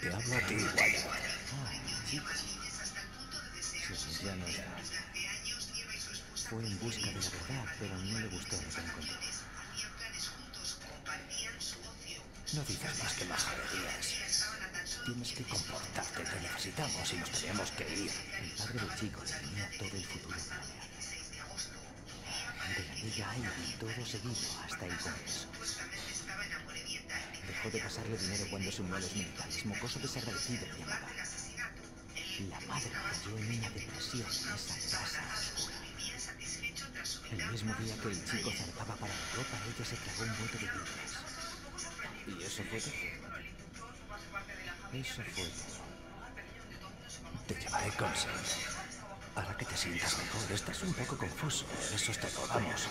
te hablo a ti. Ah, no está. Fue en busca de la verdad, pero no le gustó lo que encontró. No digas más que majaderías. Tienes que comportarte, te necesitamos y nos tenemos que ir. El padre del chico tenía todo el futuro planeado. De la Liga Ivy todo seguido hasta el Congreso. Dejó de pasarle dinero cuando se unió a los militares. Mocoso desagradecido le llamaba. La madre cayó en una depresión en esa casa oscura. El mismo día que el chico zarpaba para Europa, ella se tragó un bote de píldoras. ¿Y eso fue todo? Eso fue todo. Te llevaré con. Para que te sientas mejor, estás un poco confuso. Eso es todo, vamos.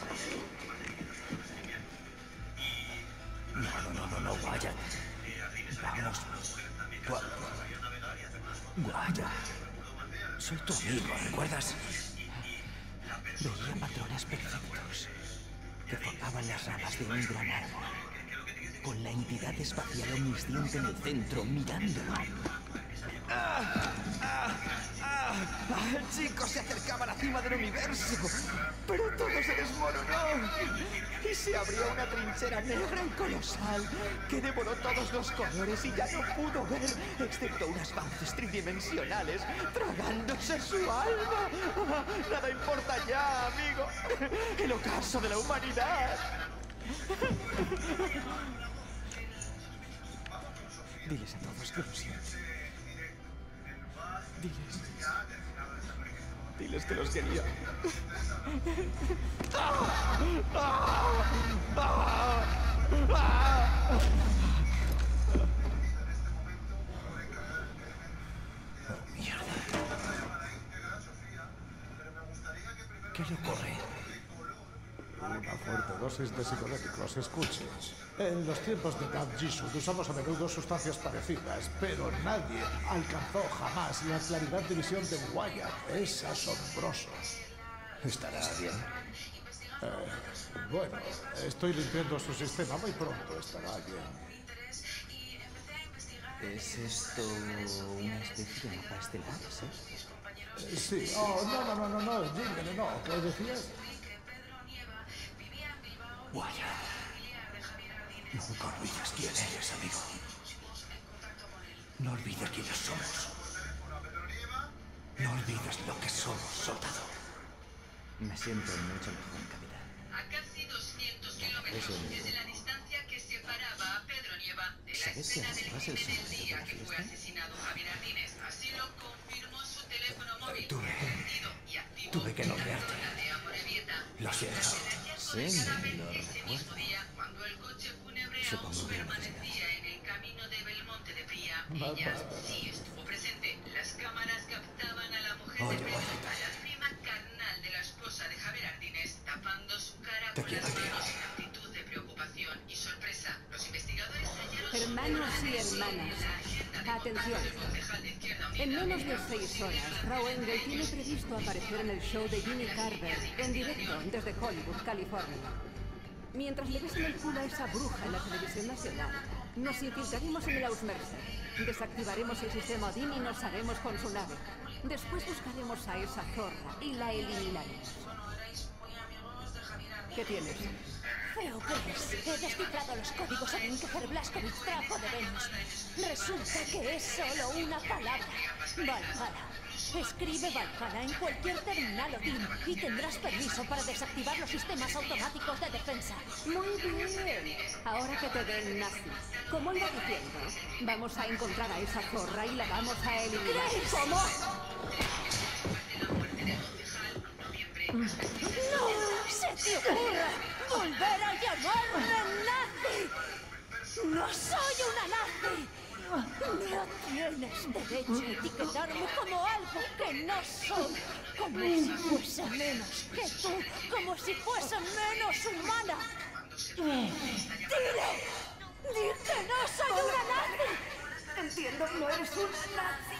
No, no, no, no, no, Wyatt. Vamos. Wyatt. Soy tu amigo, ¿recuerdas? Veía patrones perfectos que formaban las ramas de un gran árbol, con la entidad espacial omnisciente en el centro, mirando. El chico se acercaba a la cima del universo, pero todo se desmoronó. Se abrió una trinchera negra y colosal que devoró todos los colores y ya no pudo ver, excepto unas fauces tridimensionales tragándose su alma. Nada importa ya, amigo. El ocaso de la humanidad. Diles a todos que lo siento. Diles. Diles que los quería. Oh. ¿Qué le ocurre? Una fuerte dosis de psicodélicos, escuche. En los tiempos de Dab Jisoo usamos a menudo sustancias parecidas, pero nadie alcanzó jamás la claridad de visión de Wyatt. Es asombroso. ¿Estará bien? Bueno, estoy limpiando su sistema, muy pronto estará bien. ¿Es esto una especie de mapa estelar, sí? Eh, Sí, oh, no, no, no, no, no, Jingle, no, ¿qué decías? Wyatt. Nunca olvides quién eres, amigo. No olvides quiénes somos. No olvides lo que somos, soldado. Me siento mucho mejor, capitán. A casi 200 kilómetros Eso es. desde la distancia que separaba a Pedro Nieva de la ¿Sabes que escena del crimen del día que fue asesinado Javier Ardínez. Así lo confirmó su teléfono móvil. Tuve- encendido y activo tuve que noquearte. Lo siento. Sí, me lo Ese mismo recuerdo. día, cuando el coche fúnebre aún Supongo que lo permanecía en el camino de Belmonte de Fría, Va, ella sí estuvo presente. Las cámaras captaban a la mujer Oye, de Pedro, a la prima carnal de la esposa de Javier Ardínez, tapando su cara con las manos en actitud de preocupación y sorpresa. Los investigadores hallaron Hermanos y hermanas, atención. En menos de seis horas, Raw Engel tiene previsto aparecer en el show de Jimmy Carver en directo desde Hollywood, California. Mientras le besan el culo a esa bruja en la televisión nacional, nos infiltraremos en el Ausmercer, desactivaremos el sistema ODIN y nos haremos con su nave. Después buscaremos a esa zorra y la eliminaremos. ¿Qué tienes? Feo que es. He descifrado los códigos en que Blaskovic trajo de Venus. Resulta que es solo una palabra. Valhalla. Escribe Valhalla en cualquier terminal Odin y tendrás permiso para desactivar los sistemas automáticos de defensa. Muy bien. Ahora que te den nazi. Como iba diciendo, vamos a encontrar a esa zorra y la vamos a eliminar. ¿Cómo? ¡No se te ocurra volver a llamarme nazi! ¡No soy una nazi! No tienes derecho a etiquetarme como algo que no soy, como si fuese menos que tú, como si fuese menos humana. ¡Dile! ¡Di que no soy una nazi! Entiendo, no eres un nazi.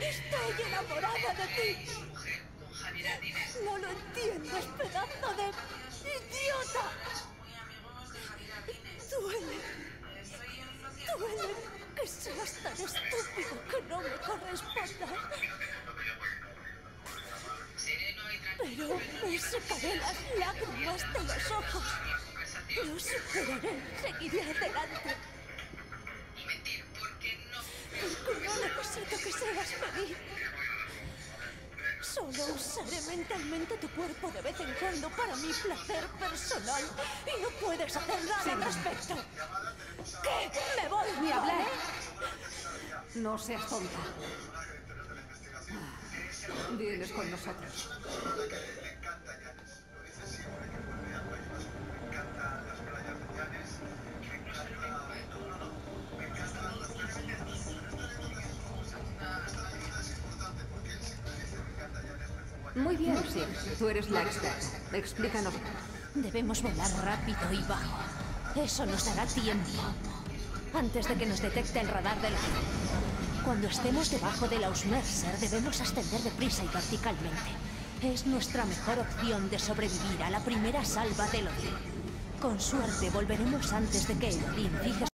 Estoy enamorada de ti. No lo entiendes, pedazo de idiota. Duele. Duele que seas tan estúpido que no me correspondas. Pero me separé las lágrimas de los ojos. Lo superaré, seguiré adelante. No necesito que seas feliz. Solo usaré mentalmente tu cuerpo de vez en cuando para mi placer personal. Y no puedes hacer nada al respecto. ¿Qué? ¿Me voy? Ni hablar. No seas tonta. Vienes con nosotros. Muy bien, sí. Tú eres la experta. Explícanos. Debemos volar rápido y bajo. Eso nos dará tiempo. Antes de que nos detecte el radar del aire. Cuando estemos debajo del Ausmercer, debemos ascender deprisa y verticalmente. Es nuestra mejor opción de sobrevivir a la primera salva del Odín. Con suerte volveremos antes de que el Odín fije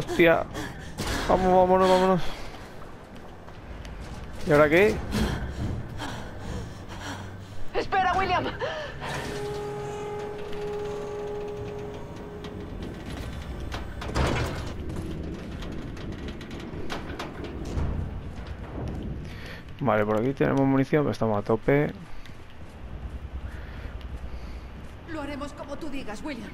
Hostia. Vamos, vámonos, vámonos. ¿Y ahora qué? ¡Espera, William! Vale, por aquí tenemos munición, pero estamos a tope. Lo haremos como tú digas, William.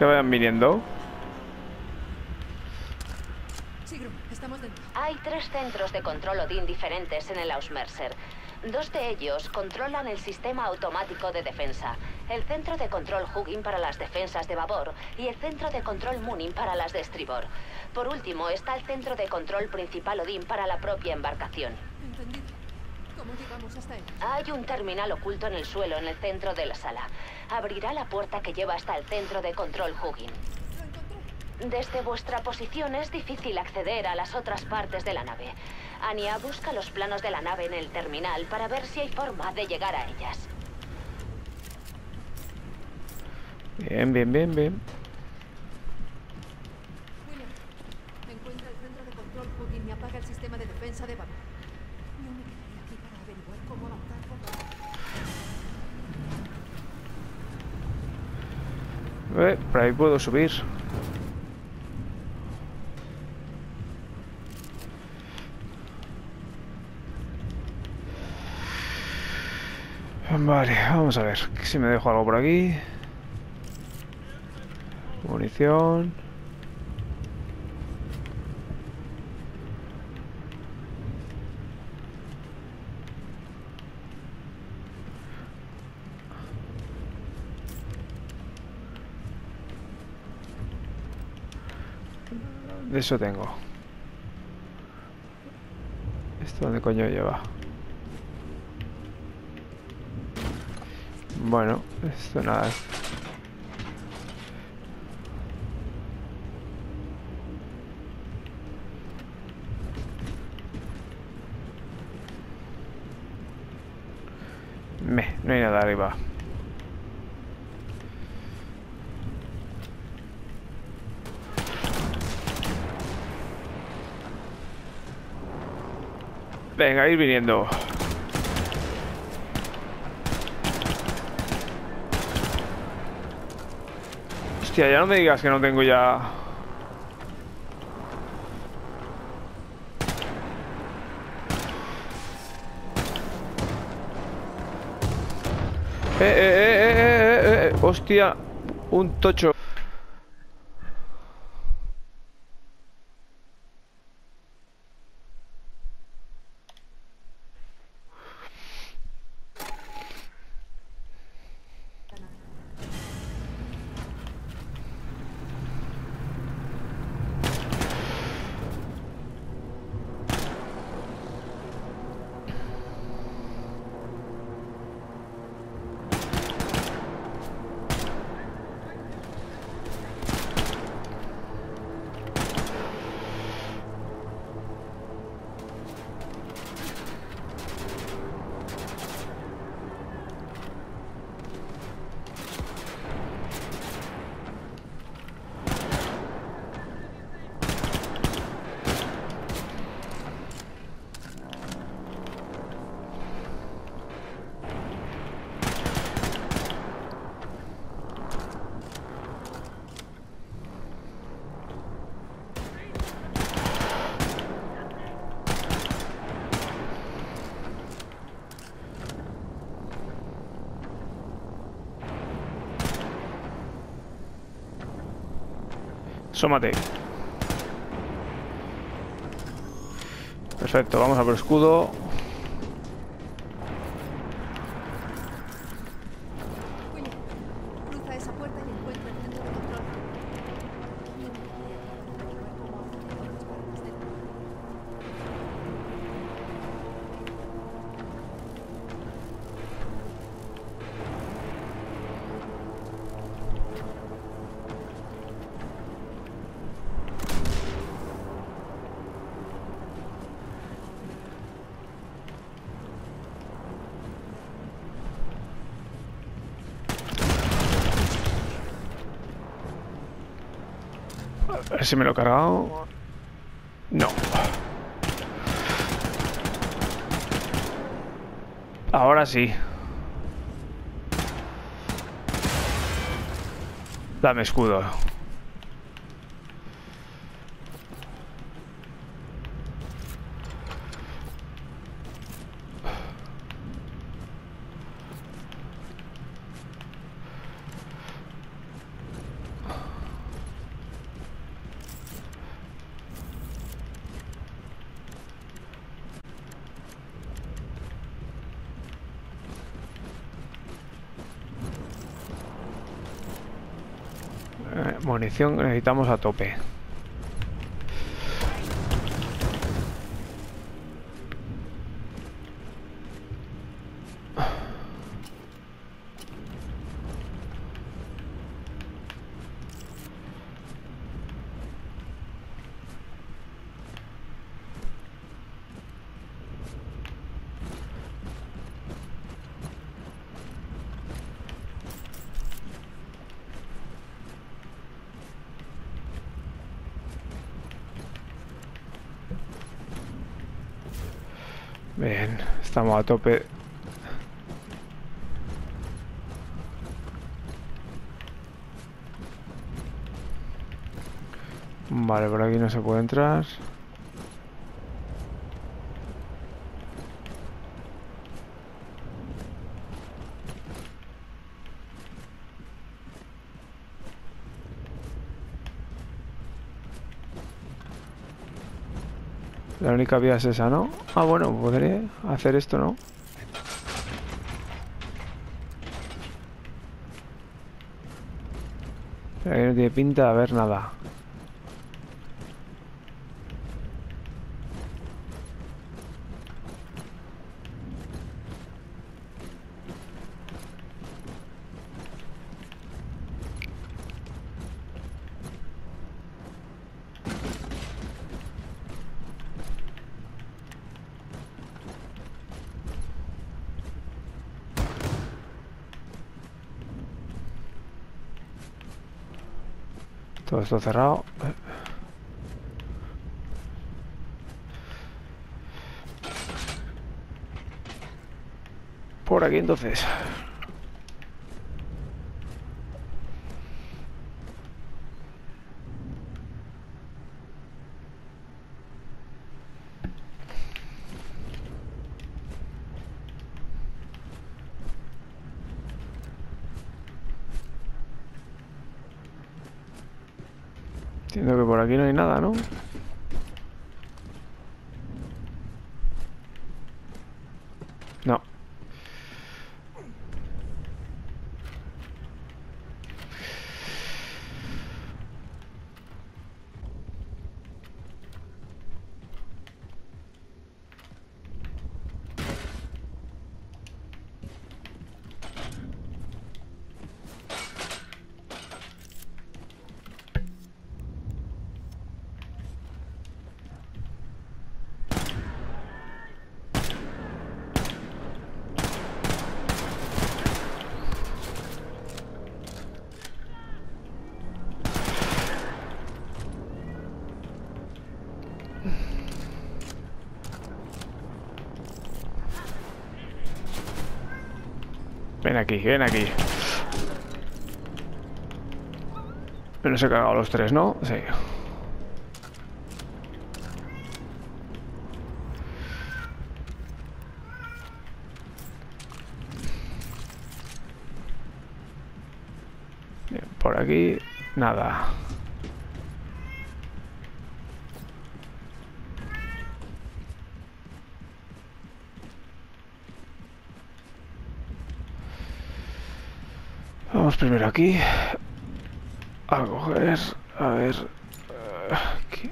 Que vayan viniendo. Sigrun, estamos dentro. Hay tres centros de control Odin diferentes en el Ausmercer. Dos de ellos controlan el sistema automático de defensa, el centro de control Hugin para las defensas de babor y el centro de control Munin para las de estribor. Por último está el centro de control principal Odin para la propia embarcación. Entendido. ¿Cómo llegamos hasta él? Hay un terminal oculto en el suelo en el centro de la sala. Abrirá la puerta que lleva hasta el centro de control Hugin. Desde vuestra posición es difícil acceder a las otras partes de la nave. Anya busca los planos de la nave en el terminal para ver si hay forma de llegar a ellas. Bien, bien, bien, bien. William, encuentra el centro de control Hugin y apaga el sistema de defensa de Babel. Eh, por ahí puedo subir. Vale, vamos a ver si me dejo algo por aquí. Munición. De eso tengo. ¿Esto dónde coño lleva? Bueno, esto nada. Me, no hay nada arriba. Venga, ir viniendo. Hostia, ya no me digas que no tengo ya... Eh, eh, eh, eh, eh, eh, eh, eh hostia, un tocho. Sómate. Perfecto, vamos a por escudo. Si me lo he cargado. No. Ahora sí. Dame escudo. Eh, munición necesitamos a tope. Bien, estamos a tope. Vale, por aquí no se puede entrar. Única vía es esa, ¿no? Ah, bueno, podré hacer esto, ¿no? Ahí no tiene pinta de haber nada. Esto cerrado. Por aquí entonces. Entiendo que por aquí no hay nada, ¿no? Ven aquí, ven aquí. Pero se he cargado los tres, ¿no? Sí. Bien, por aquí, nada. Vamos primero aquí. A coger. A ver. aquí.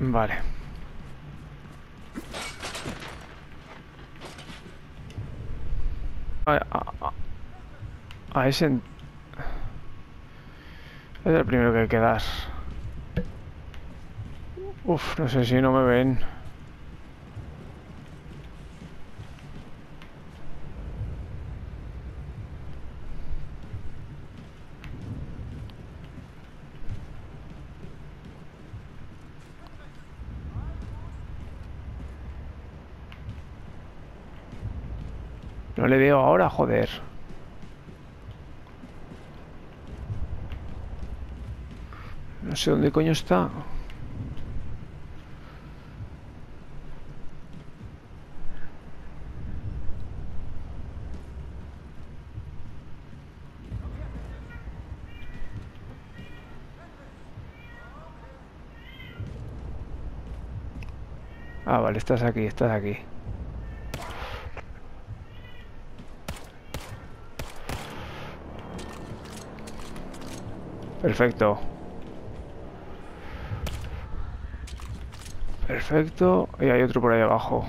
Vale. A- a- a ese... Es el primero que hay. Uf, no sé si no me ven. No le veo ahora, joder. No sé dónde coño está. Ah, vale, estás aquí, estás aquí. Perfecto. Perfecto. Y hay otro por ahí abajo.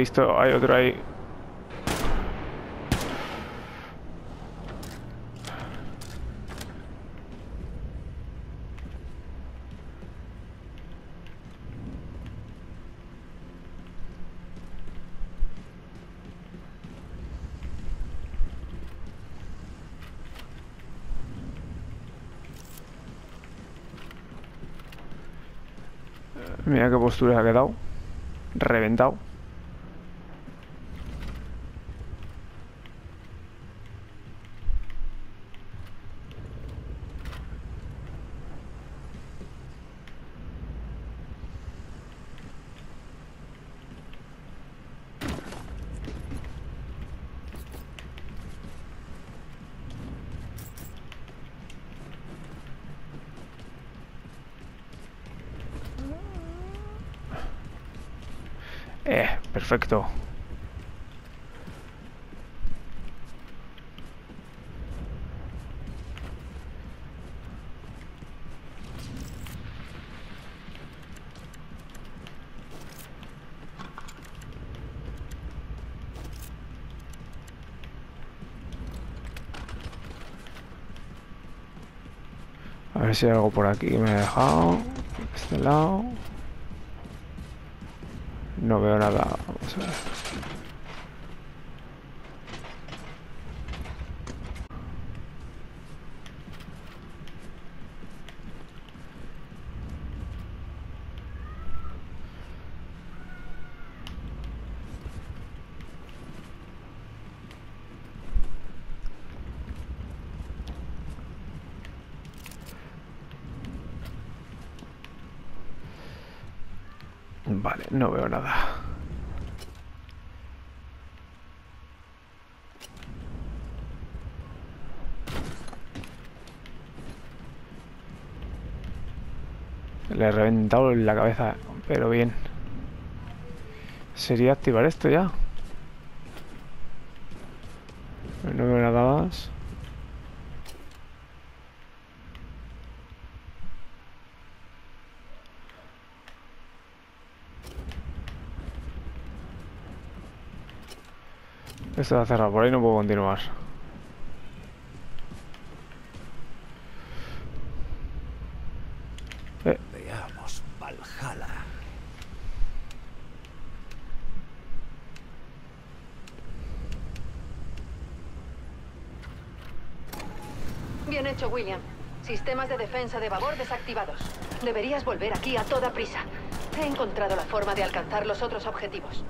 Visto. Hay otro ahí. Mira qué postura ha quedado. Reventado. Perfecto. A ver si hay algo por aquí me he dejado. Este lado. No veo nada. Vale, no veo nada. Le he reventado la cabeza, pero bien. Sería activar esto ya. No veo nada más. Esto está cerrado, por ahí no puedo continuar. Veamos, Valhalla. Bien hecho, William. Sistemas de defensa de babor desactivados. Deberías volver aquí a toda prisa. He encontrado la forma de alcanzar los otros objetivos.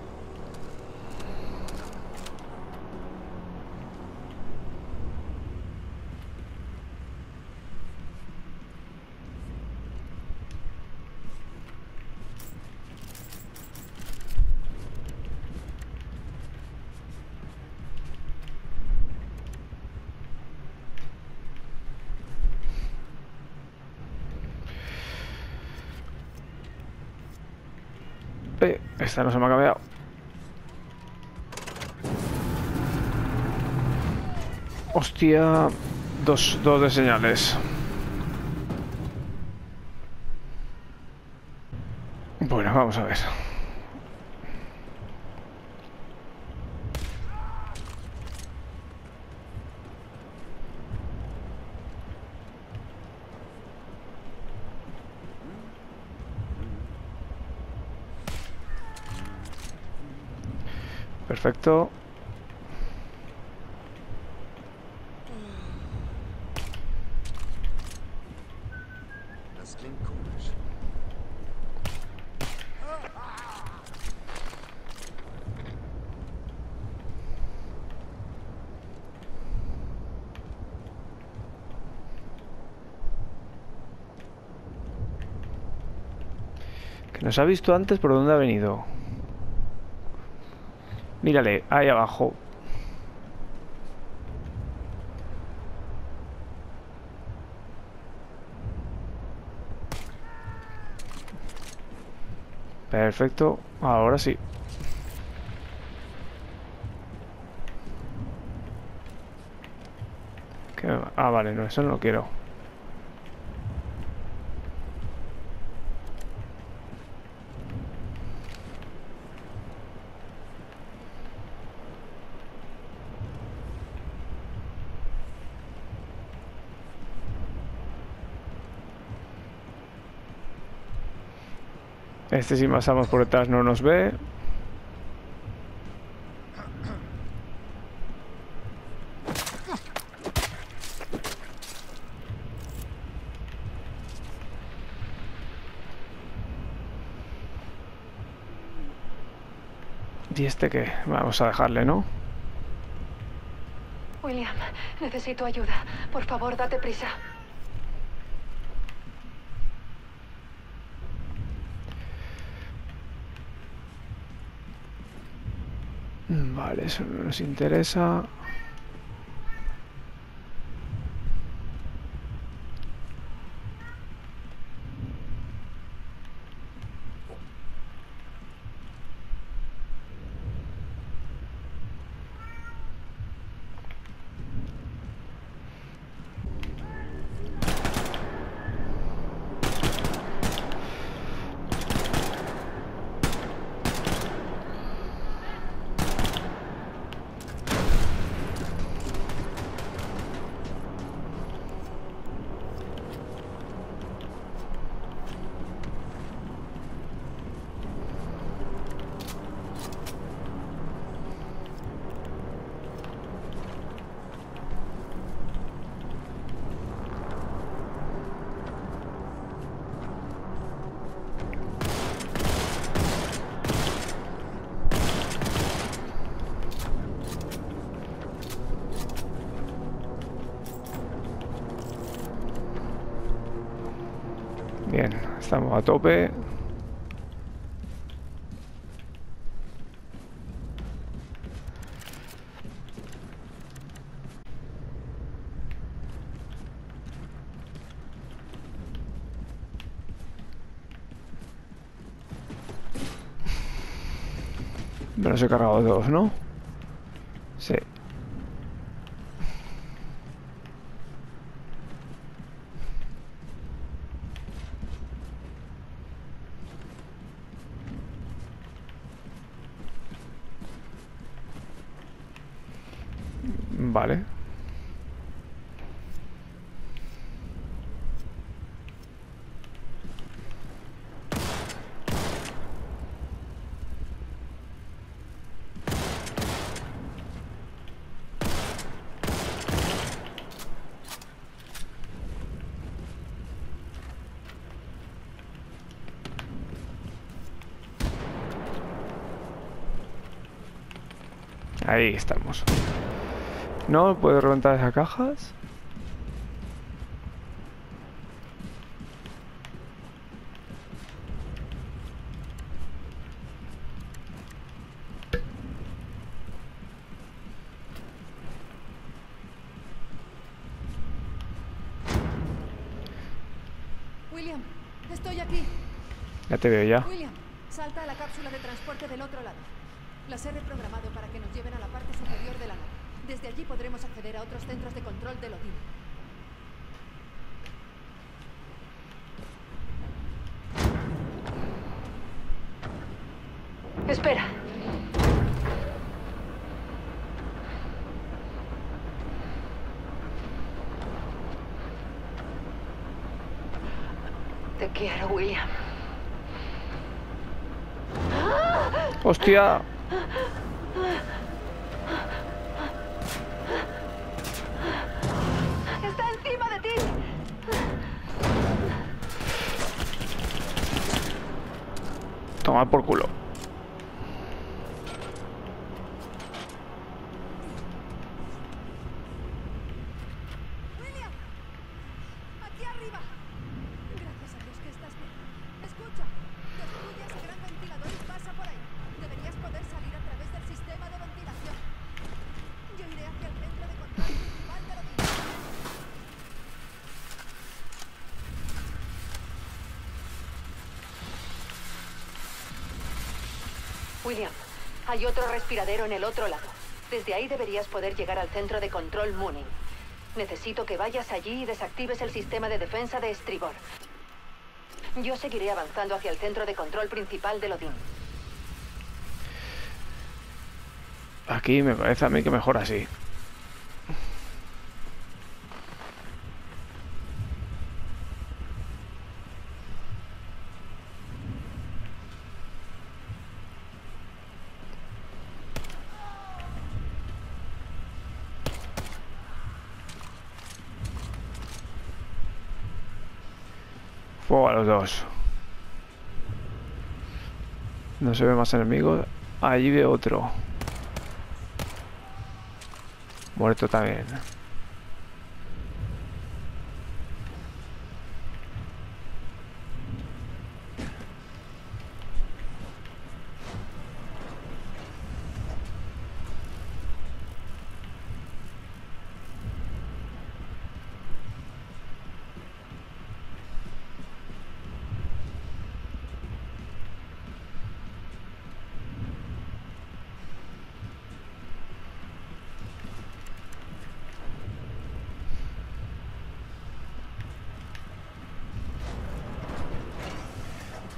Eh, esta no se me ha cambiado. Hostia, dos, dos de señales. Bueno, vamos a ver. Perfecto. Que nos ha visto antes por dónde ha venido. Mírale, ahí abajo. Perfecto, ahora sí. Ah, vale, no, eso no lo quiero. Este si pasamos por detrás no nos ve. ¿Y este qué? Vamos a dejarle, ¿no? William, necesito ayuda. Por favor, date prisa. Vale, eso no nos interesa. Estamos a tope. Me los he cargado todos, ¿no? Sí. Vale. Ahí estamos. ¿No puedo reventar esas cajas? William, estoy aquí. Ya te veo ya. William, salta a la cápsula de transporte del otro lado. Las he reprogramado para que nos lleven a la parte superior de la nave. Desde allí podremos acceder a otros centros de control del Odín. Espera. Te quiero, William. ¡Hostia! Está encima de ti. Toma por culo. ¡William! ¡Aquí arriba! Gracias a Dios que estás bien. Escucha, destruye ese gran ventilador y pasa por ahí. Deberías poder salir a través del sistema de ventilación. Yo iré hacia el centro de control principal de Odín. William, hay otro respiradero en el otro lado. Desde ahí deberías poder llegar al centro de control Mooning. Necesito que vayas allí y desactives el sistema de defensa de estribor. Yo seguiré avanzando hacia el centro de control principal del Odín. Aquí me parece a mí que mejor así. Dos. No se ve más enemigos. Allí veo otro. Muerto también.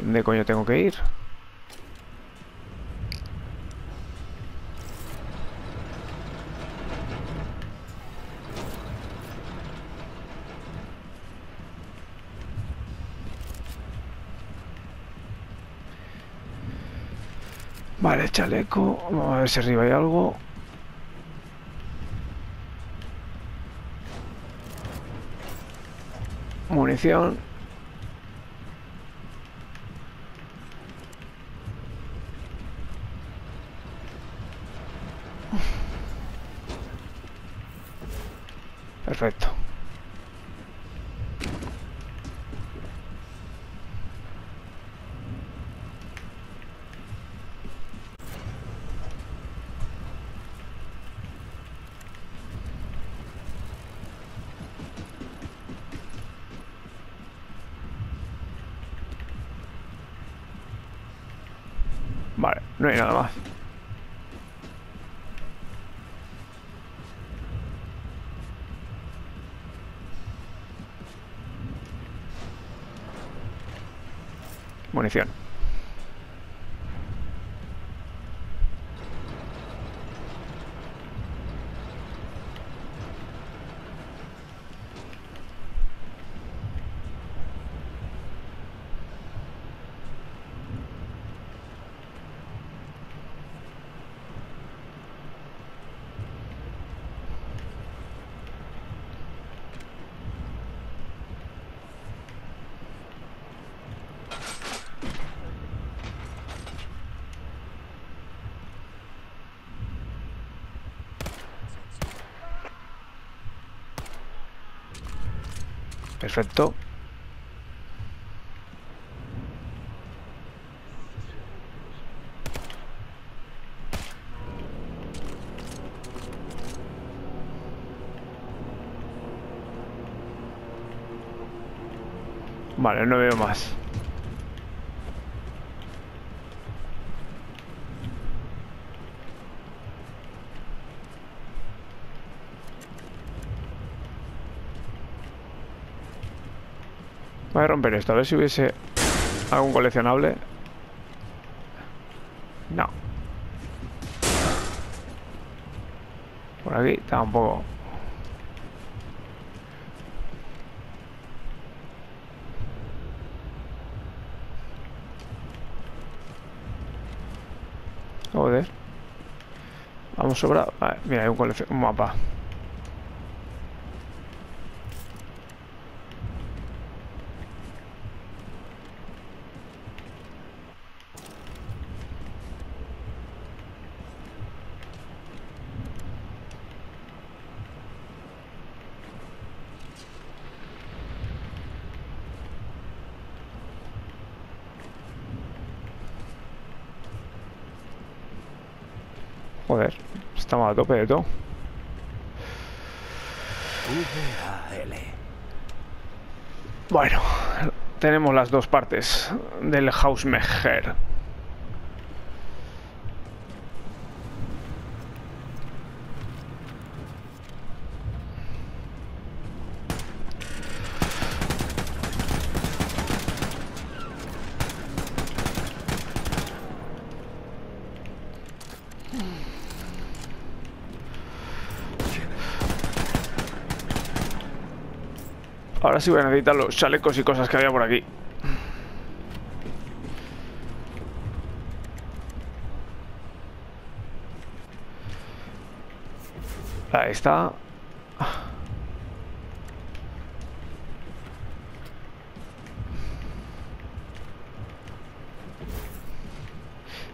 ¿Dónde coño tengo que ir? Vale, chaleco. Vamos a ver si arriba hay algo. Munición. Perfecto. Vale, no hay nada más. Munición. Perfecto. Vale, no veo más. A romper esto, a ver si hubiese algún coleccionable. No. Por aquí tampoco. Joder. Vamos sobra. Vale, mira, hay un, un mapa. Joder, estamos a tope de todo. Bueno, tenemos las dos partes del Hausmecher. Ahora sí voy a necesitar los chalecos y cosas que había por aquí. Ahí está.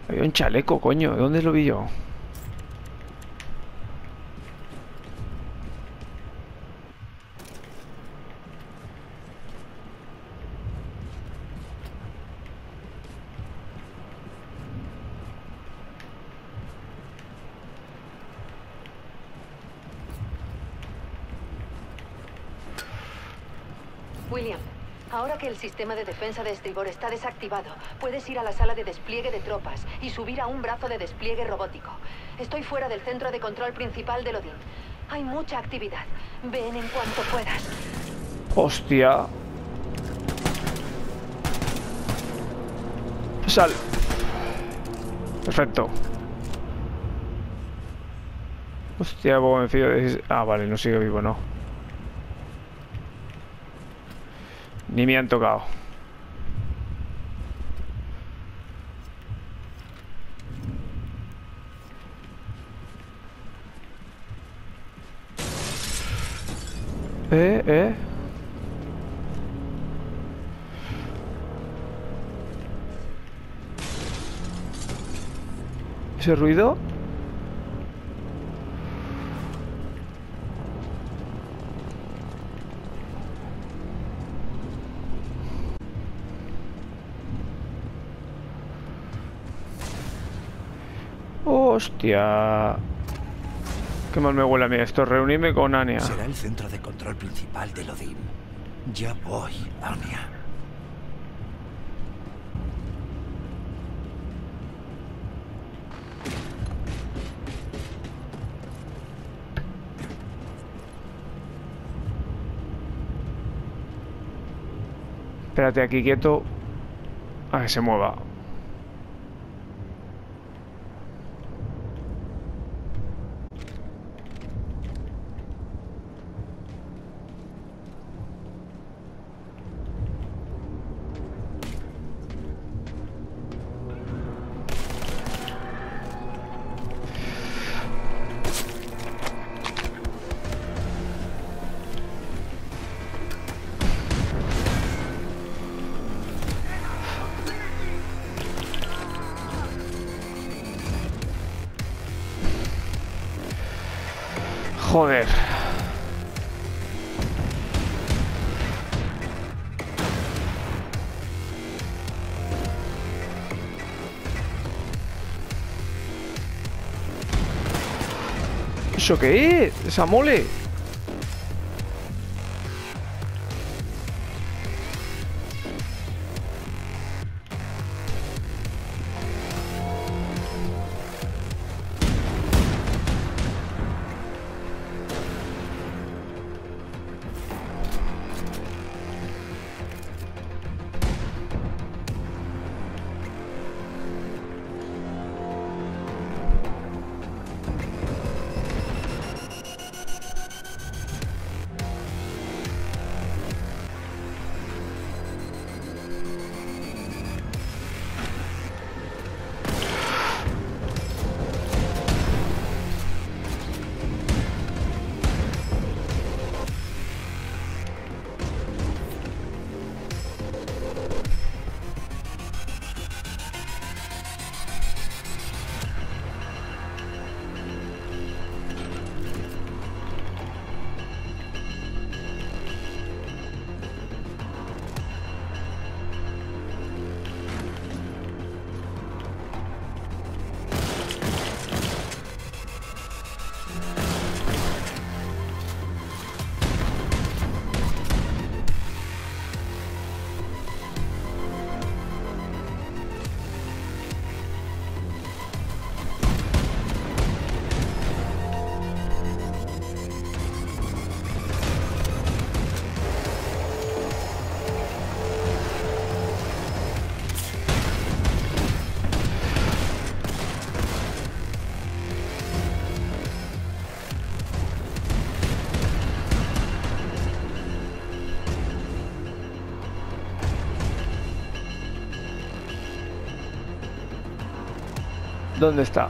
Había un chaleco, coño. ¿Dónde lo vi yo? William, ahora que el sistema de defensa de estribor está desactivado, puedes ir a la sala de despliegue de tropas y subir a un brazo de despliegue robótico. Estoy fuera del centro de control principal del Odin. Hay mucha actividad. Ven en cuanto puedas. Hostia. Sal. Perfecto. Hostia, poco me de... Ah, vale, no sigue vivo, no. Ni me han tocado. Eh, eh. ¿Ese ruido? Hostia. Qué mal me huele a mí esto. Reunirme con Ania. Será el centro de control principal de Lodim. Ya voy, Ania. Espérate aquí quieto. A que se mueva. ¿Eso qué es? ¿Esa mole? ¿Dónde está?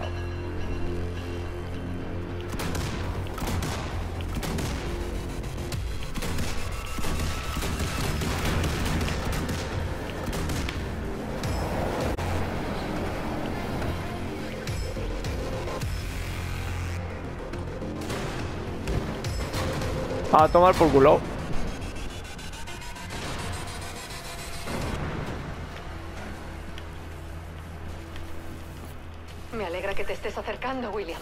A tomar por culo. William.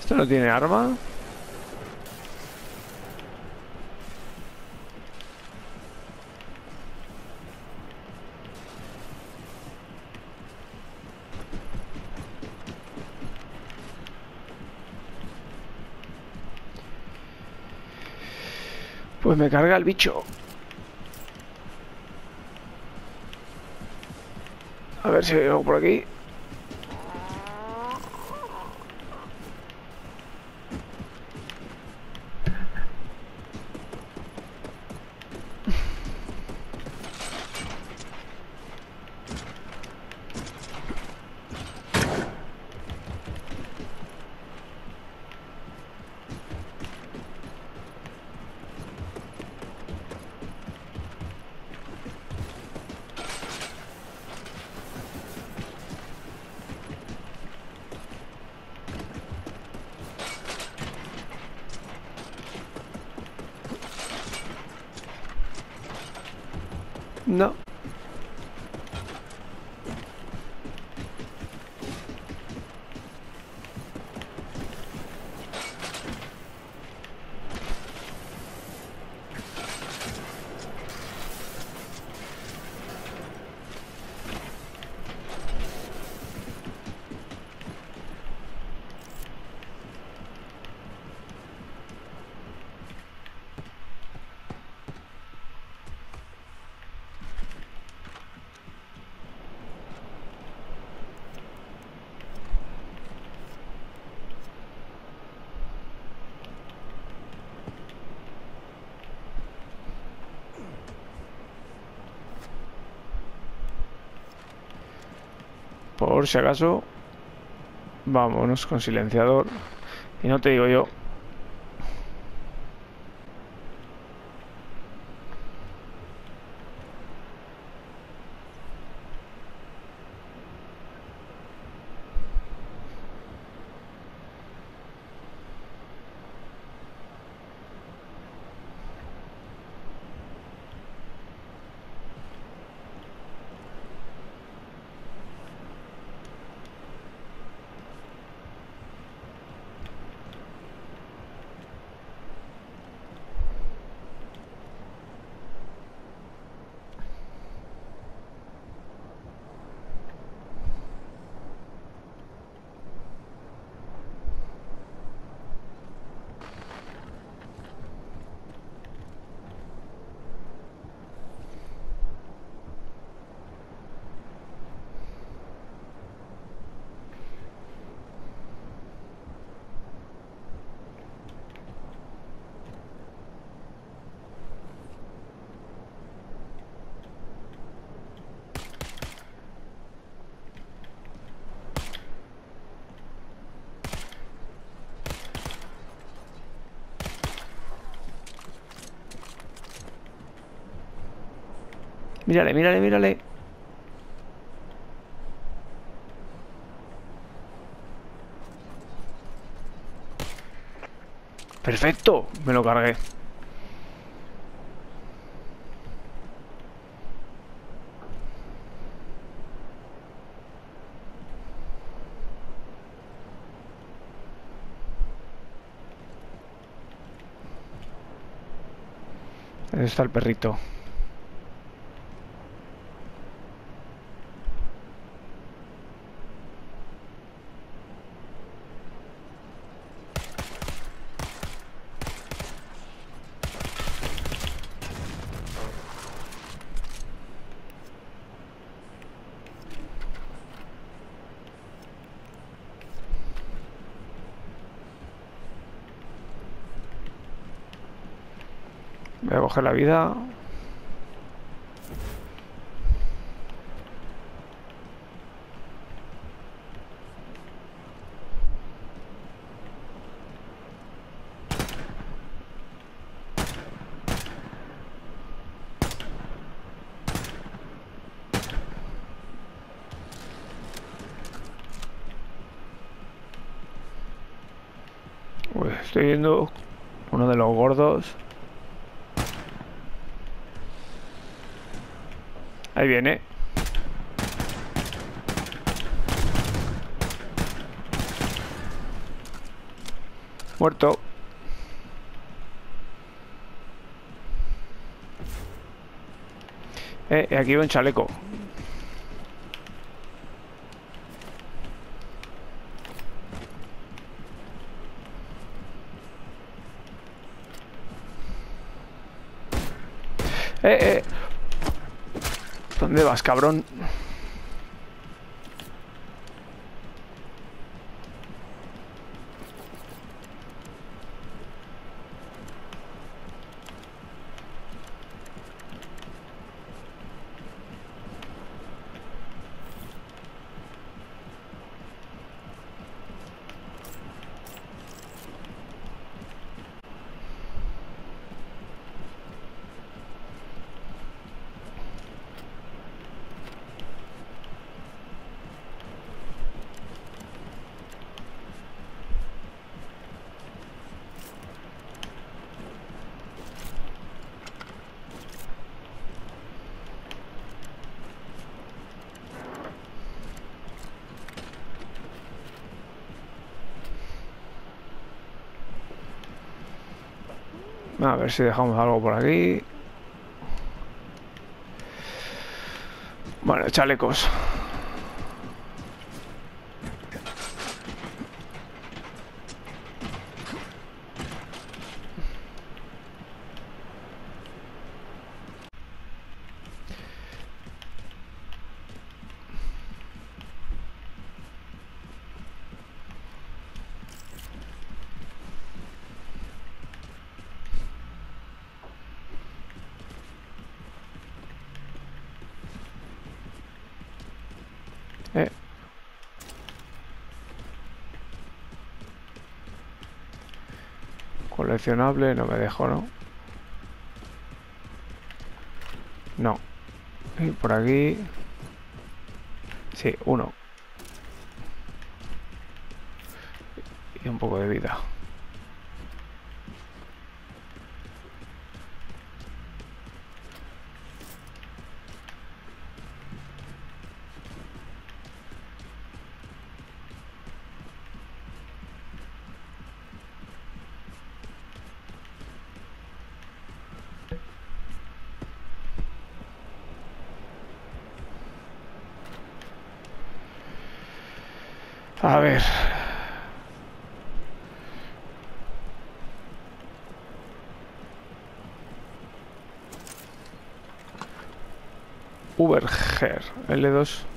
¿Esto no tiene arma? Pues me carga el bicho. A ver si algo por aquí. No. Por si acaso. Vámonos con silenciador. Y no te digo yo. Mírale, mírale, mírale. Perfecto, me lo cargué. Está el perrito. Voy a coger la vida. Estoy viendo uno de los gordos. Ahí viene. Muerto. Eh, aquí un chaleco. Eh, eh. ¿Dónde vas, cabrón? A ver si dejamos algo por aquí. Bueno, chalecos. No me dejo, ¿no? No. Y por aquí... Sí, uno. Y un poco de vida. A ver. Uberger, L2.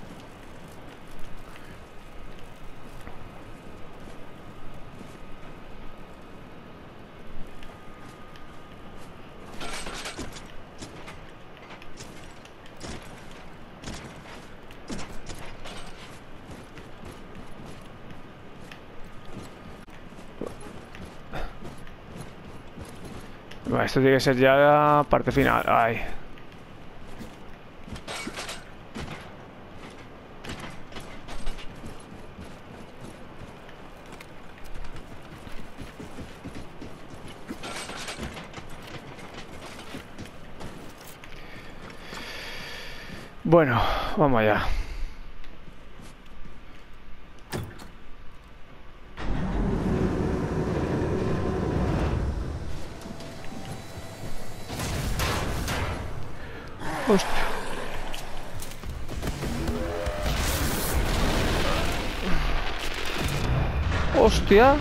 Esto tiene que ser ya la parte final. Ay. Bueno, vamos allá. ostia,